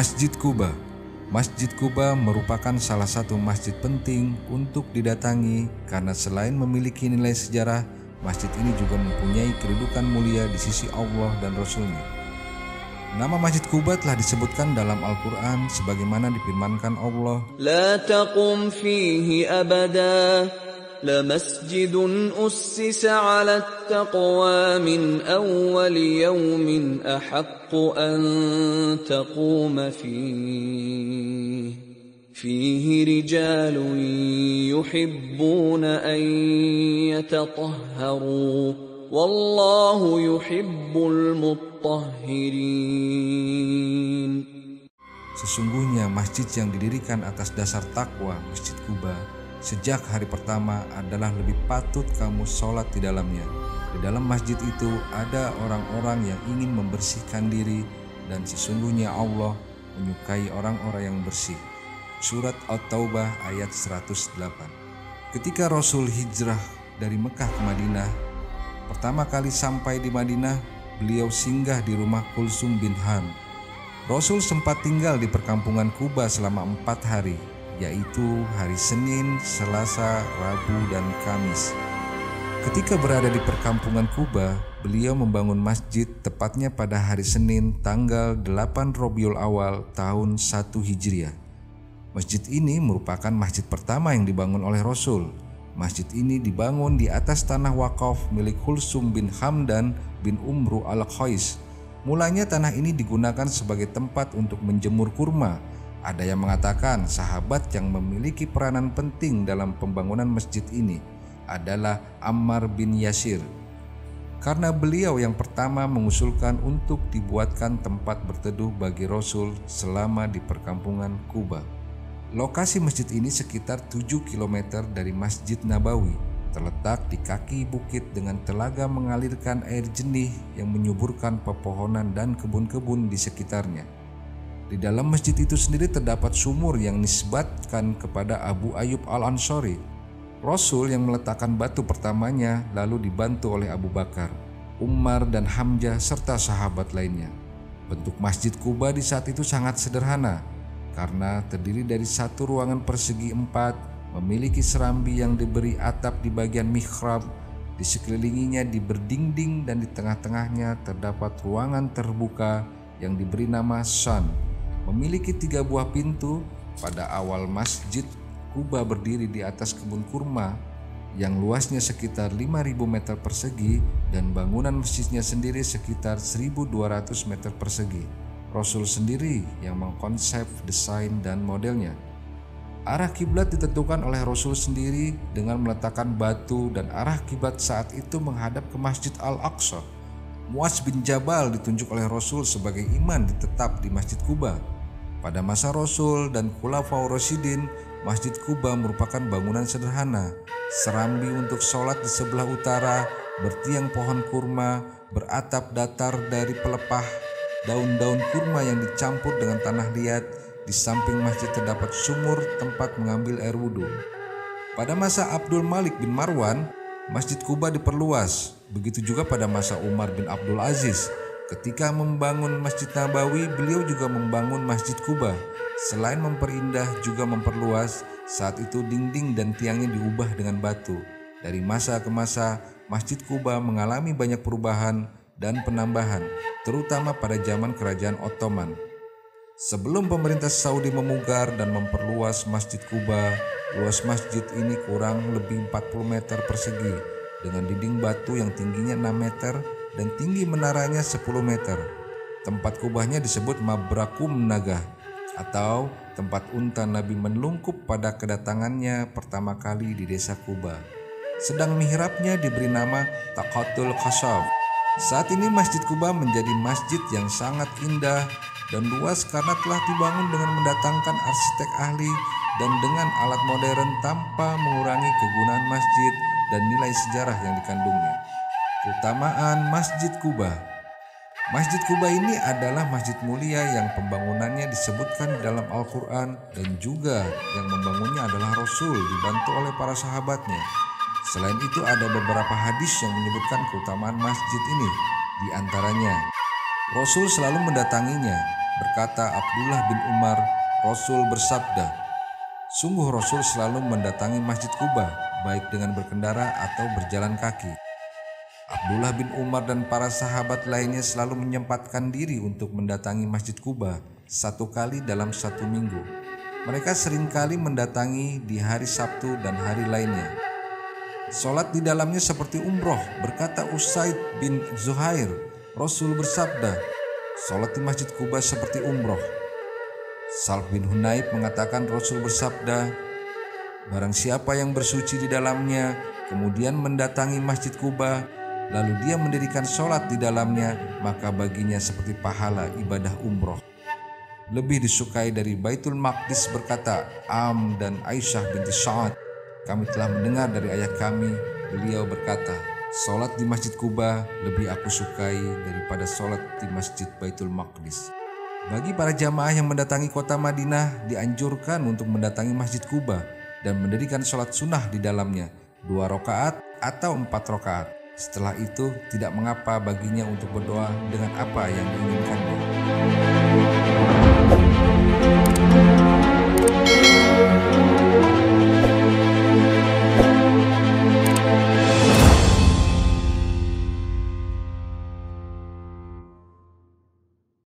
Masjid Kuba Masjid Kuba merupakan salah satu masjid penting untuk didatangi karena selain memiliki nilai sejarah, masjid ini juga mempunyai kedudukan mulia di sisi Allah dan Rasulnya. Nama Masjid Kuba telah disebutkan dalam Al-Quran sebagaimana dipimankan Allah. لمسجد أسس على التقوى من أول يوم أحق أن تقوم فيه. فيه رجال يحبون أن يتطهروا والله يحب المطهرين. Sesungguhnya masjid yang didirikan atas dasar takwa, Masjid Kuba, sejak hari pertama adalah lebih patut kamu sholat di dalamnya. Di dalam masjid itu ada orang-orang yang ingin membersihkan diri dan sesungguhnya Allah menyukai orang-orang yang bersih. Surat At-Taubah ayat 108 Ketika Rasul hijrah dari Mekah ke Madinah, pertama kali sampai di Madinah, beliau singgah di rumah Kulsum bin Ham, Rasul sempat tinggal di perkampungan Kuba selama empat hari, yaitu hari Senin, Selasa, Rabu, dan Kamis. Ketika berada di perkampungan Kuba, beliau membangun masjid tepatnya pada hari Senin tanggal 8 Robiul Awal tahun 1 Hijriah. Masjid ini merupakan masjid pertama yang dibangun oleh Rasul. Masjid ini dibangun di atas tanah wakaf milik Hulsum bin Hamdan bin Umru al-Khais Mulanya tanah ini digunakan sebagai tempat untuk menjemur kurma. Ada yang mengatakan sahabat yang memiliki peranan penting dalam pembangunan masjid ini adalah Ammar bin Yasir. Karena beliau yang pertama mengusulkan untuk dibuatkan tempat berteduh bagi Rasul selama di perkampungan Kuba. Lokasi masjid ini sekitar 7 km dari Masjid Nabawi terletak di kaki bukit dengan telaga mengalirkan air jernih yang menyuburkan pepohonan dan kebun-kebun di sekitarnya. Di dalam masjid itu sendiri terdapat sumur yang nisbatkan kepada Abu Ayyub Al-Ansori, Rasul yang meletakkan batu pertamanya lalu dibantu oleh Abu Bakar, Umar dan Hamzah serta sahabat lainnya. Bentuk masjid Kuba di saat itu sangat sederhana karena terdiri dari satu ruangan persegi empat memiliki serambi yang diberi atap di bagian mihrab, di sekelilinginya diberdinding dan di tengah-tengahnya terdapat ruangan terbuka yang diberi nama Sun. Memiliki tiga buah pintu, pada awal masjid Kuba berdiri di atas kebun kurma yang luasnya sekitar 5000 meter persegi dan bangunan masjidnya sendiri sekitar 1200 meter persegi. Rasul sendiri yang mengkonsep desain dan modelnya. Arah kiblat ditentukan oleh Rasul sendiri dengan meletakkan batu dan arah kiblat saat itu menghadap ke Masjid Al-Aqsa. Muaz bin Jabal ditunjuk oleh Rasul sebagai iman ditetap di Masjid Kuba. Pada masa Rasul dan Khulafaur Rasyidin, Masjid Kuba merupakan bangunan sederhana, serambi untuk sholat di sebelah utara, bertiang pohon kurma, beratap datar dari pelepah, daun-daun kurma yang dicampur dengan tanah liat, di samping masjid terdapat sumur tempat mengambil air wudhu. Pada masa Abdul Malik bin Marwan, Masjid Kuba diperluas. Begitu juga pada masa Umar bin Abdul Aziz. Ketika membangun Masjid Nabawi, beliau juga membangun Masjid Kuba. Selain memperindah juga memperluas, saat itu dinding dan tiangnya diubah dengan batu. Dari masa ke masa, Masjid Kuba mengalami banyak perubahan dan penambahan, terutama pada zaman kerajaan Ottoman. Sebelum pemerintah Saudi memugar dan memperluas Masjid Kuba, luas masjid ini kurang lebih 40 meter persegi dengan dinding batu yang tingginya 6 meter dan tinggi menaranya 10 meter. Tempat kubahnya disebut Mabrakum Naga atau tempat unta Nabi menlungkup pada kedatangannya pertama kali di desa Kuba. Sedang mihrabnya diberi nama Taqatul Khasab. Saat ini Masjid Kuba menjadi masjid yang sangat indah dan luas karena telah dibangun dengan mendatangkan arsitek ahli dan dengan alat modern tanpa mengurangi kegunaan masjid dan nilai sejarah yang dikandungnya. Keutamaan Masjid Kuba Masjid Kuba ini adalah masjid mulia yang pembangunannya disebutkan di dalam Al-Quran dan juga yang membangunnya adalah Rasul dibantu oleh para sahabatnya. Selain itu ada beberapa hadis yang menyebutkan keutamaan masjid ini. Di antaranya, Rasul selalu mendatanginya, berkata Abdullah bin Umar, Rasul bersabda, Sungguh Rasul selalu mendatangi Masjid Kuba, baik dengan berkendara atau berjalan kaki. Abdullah bin Umar dan para sahabat lainnya selalu menyempatkan diri untuk mendatangi Masjid Kuba satu kali dalam satu minggu. Mereka sering kali mendatangi di hari Sabtu dan hari lainnya. Sholat di dalamnya seperti umroh, berkata Usaid bin Zuhair. Rasul bersabda, sholat di Masjid Kuba seperti umroh. Salf bin Hunayb mengatakan Rasul bersabda, Barang siapa yang bersuci di dalamnya, kemudian mendatangi Masjid Kuba, lalu dia mendirikan sholat di dalamnya, maka baginya seperti pahala ibadah umroh. Lebih disukai dari Baitul Maqdis berkata Am dan Aisyah binti Sa'ad kami telah mendengar dari ayah kami, beliau berkata, Sholat di Masjid Kuba lebih aku sukai daripada sholat di Masjid Baitul Maqdis. Bagi para jamaah yang mendatangi kota Madinah, dianjurkan untuk mendatangi Masjid Kuba dan mendirikan sholat sunnah di dalamnya, dua rakaat atau empat rakaat. Setelah itu, tidak mengapa baginya untuk berdoa dengan apa yang diinginkannya.